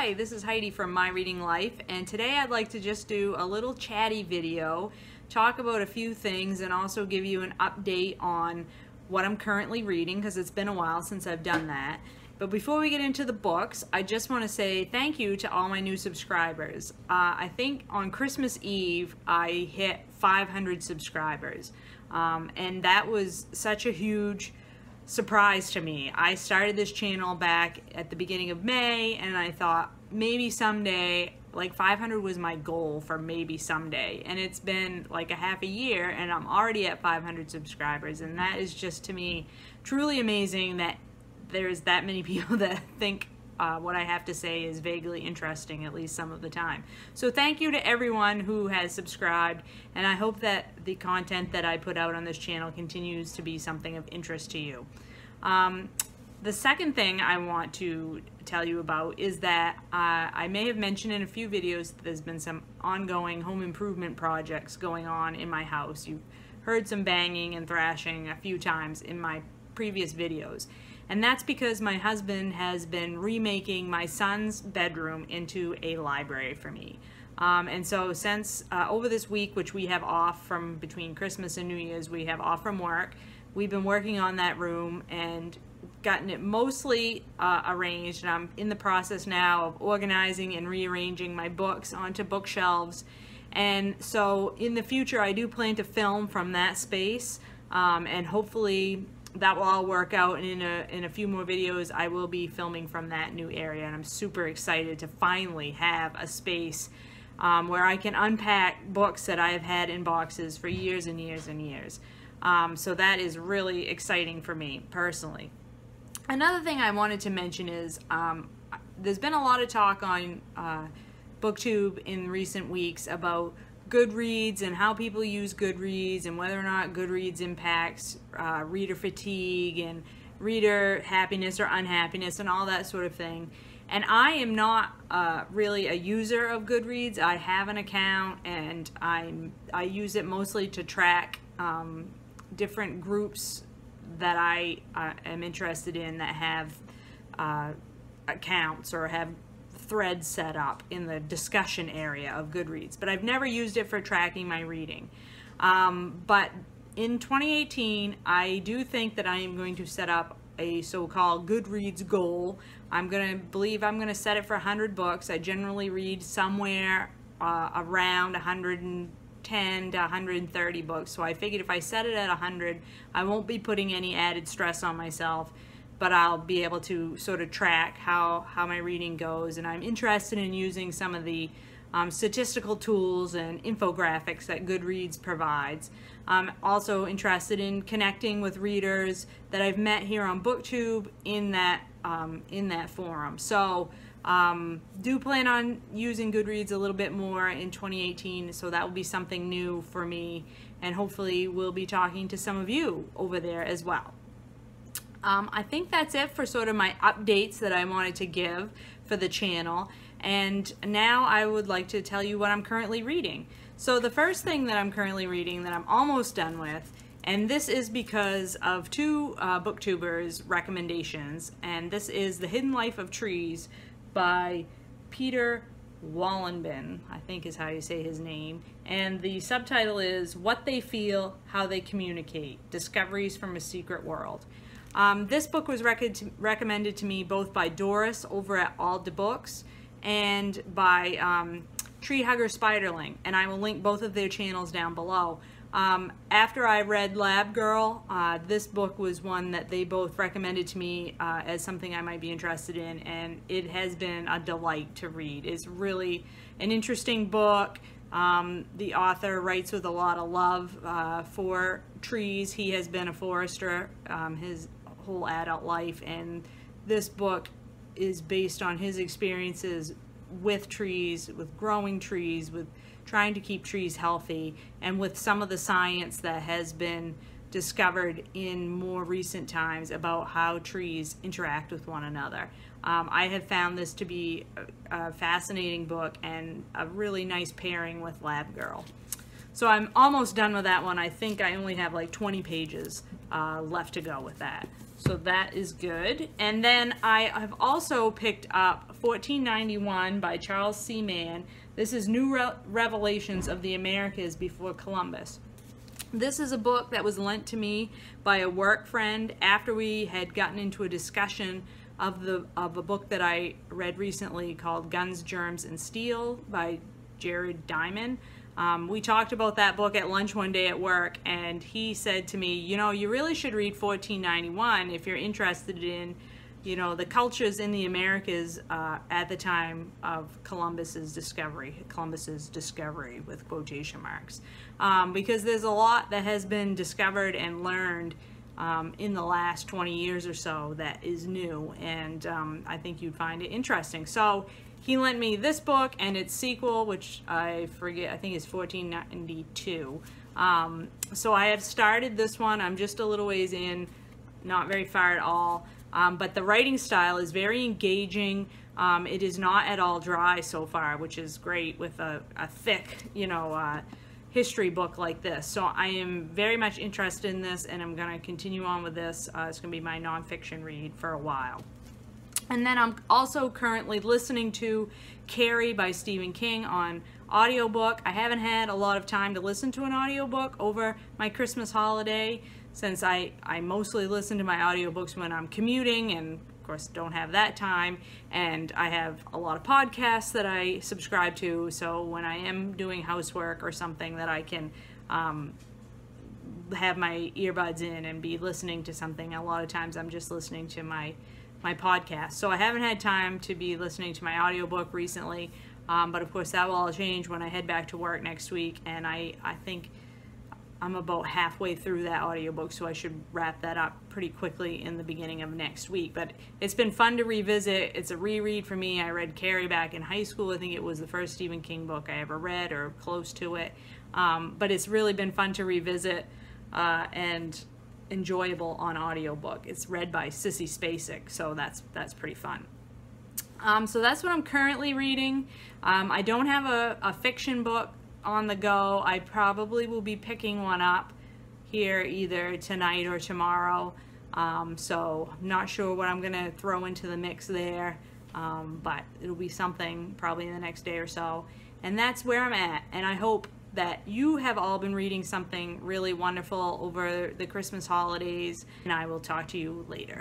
Hi, this is Heidi from My Reading Life, and today I'd like to just do a little chatty video, talk about a few things, and also give you an update on what I'm currently reading, because it's been a while since I've done that. But before we get into the books, I just want to say thank you to all my new subscribers. Uh, I think on Christmas Eve, I hit 500 subscribers, um, and that was such a huge surprise to me. I started this channel back at the beginning of May and I thought maybe someday, like 500 was my goal for maybe someday. And it's been like a half a year and I'm already at 500 subscribers. And that is just to me truly amazing that there's that many people that think uh, what I have to say is vaguely interesting at least some of the time. So thank you to everyone who has subscribed and I hope that the content that I put out on this channel continues to be something of interest to you. Um, the second thing I want to tell you about is that uh, I may have mentioned in a few videos that there's been some ongoing home improvement projects going on in my house. You've heard some banging and thrashing a few times in my previous videos. And that's because my husband has been remaking my son's bedroom into a library for me. Um, and so since uh, over this week, which we have off from between Christmas and New Year's, we have off from work, we've been working on that room and gotten it mostly uh, arranged. And I'm in the process now of organizing and rearranging my books onto bookshelves. And so in the future, I do plan to film from that space. Um, and hopefully that will all work out and in a, in a few more videos I will be filming from that new area and I'm super excited to finally have a space um, where I can unpack books that I have had in boxes for years and years and years. Um, so that is really exciting for me personally. Another thing I wanted to mention is um, there's been a lot of talk on uh, BookTube in recent weeks about Goodreads and how people use Goodreads and whether or not Goodreads impacts uh, reader fatigue and reader happiness or unhappiness and all that sort of thing. And I am not uh, really a user of Goodreads. I have an account and I'm, I use it mostly to track um, different groups that I uh, am interested in that have uh, accounts or have thread set up in the discussion area of Goodreads, but I've never used it for tracking my reading. Um, but in 2018, I do think that I am going to set up a so-called Goodreads goal. I'm going to believe I'm going to set it for 100 books. I generally read somewhere uh, around 110 to 130 books. So I figured if I set it at 100, I won't be putting any added stress on myself but I'll be able to sort of track how, how my reading goes. And I'm interested in using some of the um, statistical tools and infographics that Goodreads provides. I'm also interested in connecting with readers that I've met here on BookTube in that, um, in that forum. So um, do plan on using Goodreads a little bit more in 2018, so that will be something new for me, and hopefully we'll be talking to some of you over there as well. Um, I think that's it for sort of my updates that I wanted to give for the channel. And now I would like to tell you what I'm currently reading. So the first thing that I'm currently reading that I'm almost done with, and this is because of two uh, booktubers recommendations, and this is The Hidden Life of Trees by Peter Wohlleben, I think is how you say his name. And the subtitle is What They Feel, How They Communicate, Discoveries from a Secret World. Um, this book was rec recommended to me both by Doris over at All D Books and by um, Tree Hugger Spiderling, and I will link both of their channels down below. Um, after I read Lab Girl, uh, this book was one that they both recommended to me uh, as something I might be interested in, and it has been a delight to read. It's really an interesting book. Um, the author writes with a lot of love uh, for trees. He has been a forester um, his whole adult life and this book is based on his experiences with trees, with growing trees, with trying to keep trees healthy, and with some of the science that has been discovered in more recent times about how trees interact with one another. Um, I have found this to be a, a, fascinating book and a really nice pairing with Lab Girl. So I'm almost done with that one. I think I only have like 20 pages uh, left to go with that. So that is good. And then I have also picked up 1491 by Charles C. Mann. This is New Re Revelations of the Americas Before Columbus. This is a book that was lent to me by a work friend after we had gotten into a discussion of the of a book that I read recently called Guns, Germs, and Steel by Jared Diamond. Um, we talked about that book at lunch one day at work, and he said to me, you know, you really should read 1491 if you're interested in, you know, the cultures in the Americas uh, at the time of Columbus's discovery, Columbus's discovery with quotation marks, um, because there's a lot that has been discovered and learned um, in the last 20 years or so that is new, and um, I think you'd find it interesting. So he lent me this book and its sequel, which I forget, I think is 1492. Um, so I have started this one. I'm just a little ways in, not very far at all. Um, but the writing style is very engaging. Um, it is not at all dry so far, which is great with a, a thick, you know, uh, history book like this. So I am very much interested in this and I'm going to continue on with this. Uh, it's going to be my nonfiction read for a while. And then I'm also currently listening to Carrie by Stephen King on audiobook. I haven't had a lot of time to listen to an audiobook over my Christmas holiday since I, I mostly listen to my audiobooks when I'm commuting and of course don't have that time and I have a lot of podcasts that I subscribe to so when I am doing housework or something that I can um, have my earbuds in and be listening to something a lot of times I'm just listening to my my podcast. So I haven't had time to be listening to my audiobook recently, um, but of course that will all change when I head back to work next week. And I, I think I'm about halfway through that audiobook, so I should wrap that up pretty quickly in the beginning of next week. But it's been fun to revisit. It's a reread for me. I read Carrie back in high school. I think it was the first Stephen King book I ever read or close to it. Um, but it's really been fun to revisit uh, and enjoyable on audiobook. It's read by Sissy Spacek, so that's that's pretty fun. Um, so that's what I'm currently reading. Um, I don't have a, a, fiction book on the go. I probably will be picking one up here either tonight or tomorrow. Um, so I'm not sure what I'm to throw into the mix there, um, but it'll be something probably in the next day or so. And that's where I'm at. And I hope that you have all been reading something really wonderful over the Christmas holidays, and I will talk to you later.